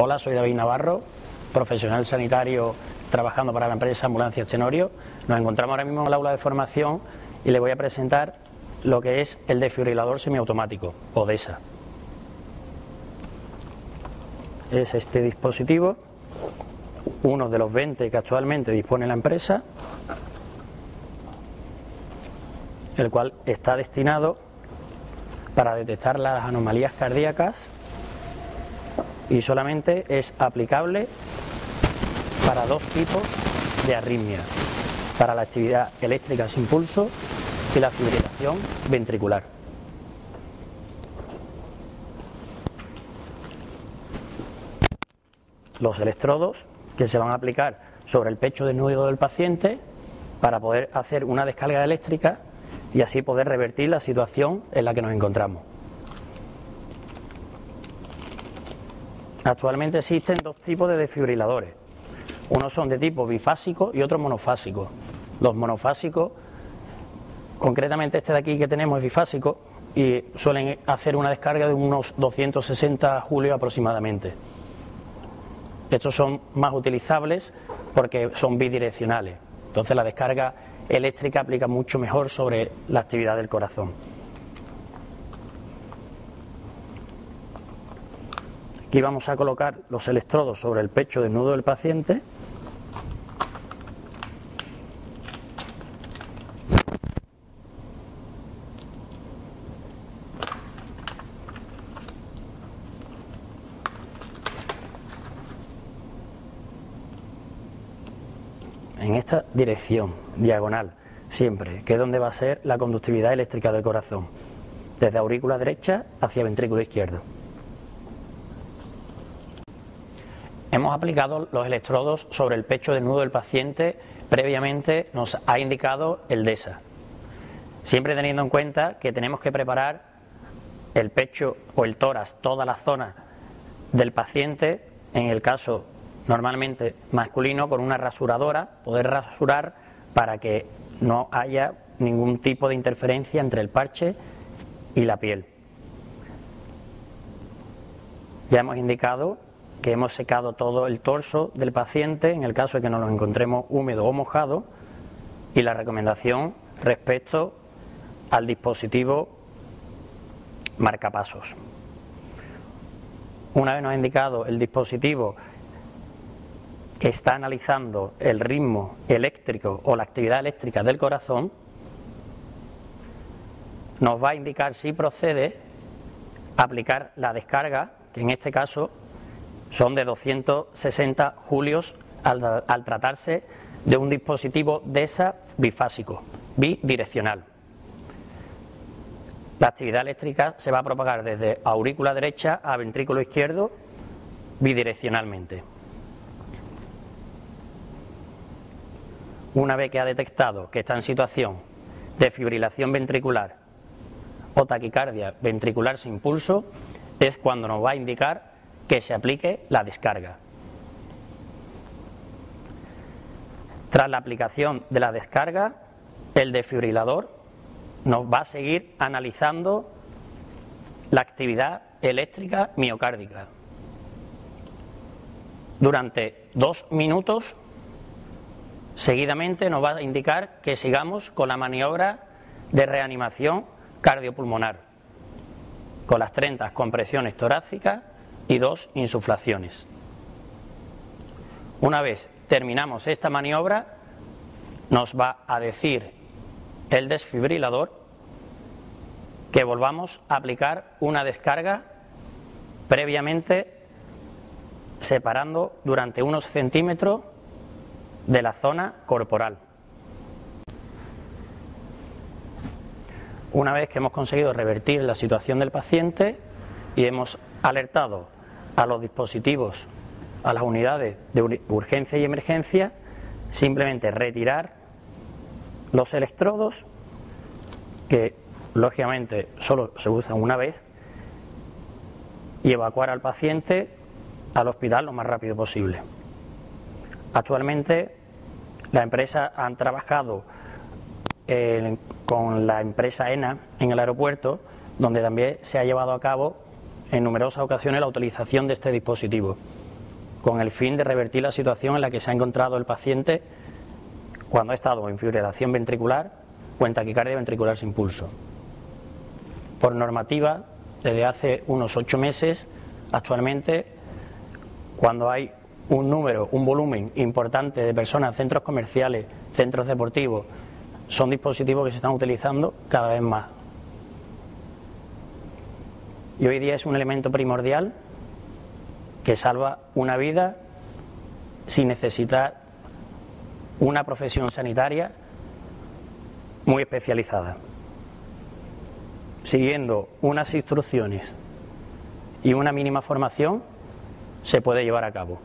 Hola, soy David Navarro, profesional sanitario trabajando para la empresa Ambulancia Tenorio. Nos encontramos ahora mismo en el aula de formación y le voy a presentar lo que es el desfibrilador semiautomático, ODESA. Es este dispositivo, uno de los 20 que actualmente dispone la empresa, el cual está destinado para detectar las anomalías cardíacas y solamente es aplicable para dos tipos de arritmia, para la actividad eléctrica sin pulso y la fibrilación ventricular. Los electrodos que se van a aplicar sobre el pecho desnudo del paciente para poder hacer una descarga eléctrica y así poder revertir la situación en la que nos encontramos. Actualmente existen dos tipos de desfibriladores. Unos son de tipo bifásico y otros monofásicos. Los monofásicos, concretamente este de aquí que tenemos es bifásico y suelen hacer una descarga de unos 260 julios aproximadamente. Estos son más utilizables porque son bidireccionales. Entonces la descarga eléctrica aplica mucho mejor sobre la actividad del corazón. Aquí vamos a colocar los electrodos sobre el pecho desnudo del paciente. en esta dirección, diagonal, siempre, que es donde va a ser la conductividad eléctrica del corazón, desde aurícula derecha hacia ventrículo izquierdo. Hemos aplicado los electrodos sobre el pecho desnudo del paciente, previamente nos ha indicado el DESA. Siempre teniendo en cuenta que tenemos que preparar el pecho o el tórax, toda la zona del paciente, en el caso normalmente masculino, con una rasuradora, poder rasurar para que no haya ningún tipo de interferencia entre el parche y la piel. Ya hemos indicado que hemos secado todo el torso del paciente en el caso de que nos lo encontremos húmedo o mojado y la recomendación respecto al dispositivo marcapasos. Una vez nos ha indicado el dispositivo que está analizando el ritmo eléctrico o la actividad eléctrica del corazón, nos va a indicar si procede aplicar la descarga, que en este caso son de 260 julios al, tratarse de un dispositivo DESA bifásico, bidireccional. La actividad eléctrica se va a propagar desde aurícula derecha a ventrículo izquierdo bidireccionalmente. Una vez que ha detectado que está en situación de fibrilación ventricular o taquicardia ventricular sin pulso, es cuando nos va a indicar que se aplique la descarga. Tras la aplicación de la descarga, el desfibrilador nos va a seguir analizando la actividad eléctrica miocárdica. Durante dos minutos, seguidamente nos va a indicar que sigamos con la maniobra de reanimación cardiopulmonar, con las 30 compresiones torácicas y dos insuflaciones. Una vez terminamos esta maniobra, nos va a decir el desfibrilador que volvamos a aplicar una descarga previamente separando durante unos centímetros de la zona corporal. Una vez que hemos conseguido revertir la situación del paciente y hemos alertado a los dispositivos, a las unidades de urgencia y emergencia, simplemente retirar los electrodos, que lógicamente solo se usan una vez, y evacuar al paciente al hospital lo más rápido posible. Actualmente la empresa han trabajado eh, con la empresa ENA en el aeropuerto, donde también se ha llevado a cabo en numerosas ocasiones la utilización de este dispositivo. con el fin de revertir la situación en la que se ha encontrado el paciente cuando ha estado en fibrilación ventricular o en taquicardia ventricular sin pulso. Por normativa, desde hace unos ocho meses, actualmente, cuando hay un número, un volumen importante de personas en centros comerciales, centros deportivos, son dispositivos que se están utilizando cada vez más. Y hoy día es un elemento primordial que salva una vida sin necesitar una profesión sanitaria muy especializada. Siguiendo unas instrucciones y una mínima formación se puede llevar a cabo.